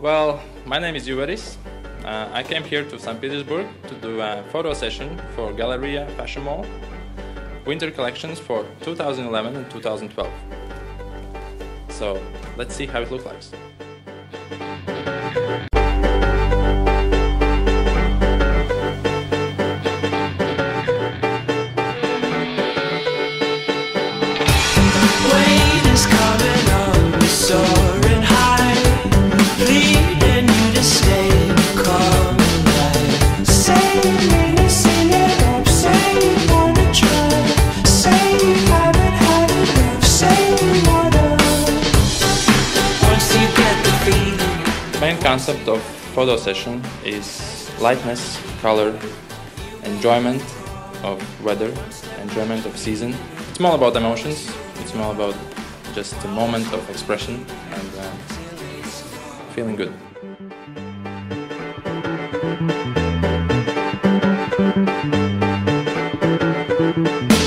Well, my name is Juveris. Uh, I came here to St. Petersburg to do a photo session for Galerea Fashion Mall, winter collections for 2011 and 2012. So let's see how it looks like. Main concept of photo session is lightness, color, enjoyment of weather, enjoyment of season. It's more about emotions. It's more about just a moment of expression and uh, feeling good. Fading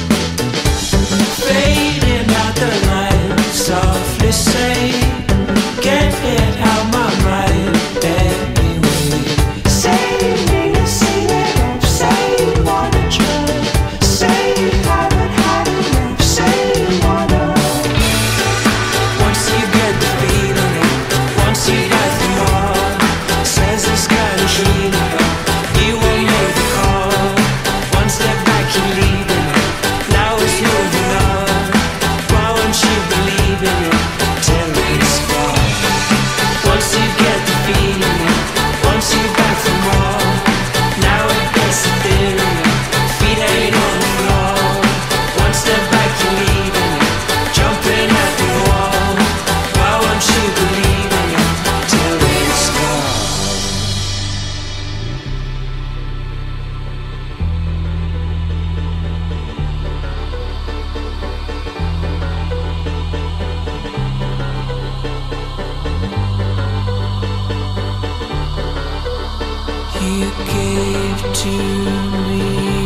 You gave to me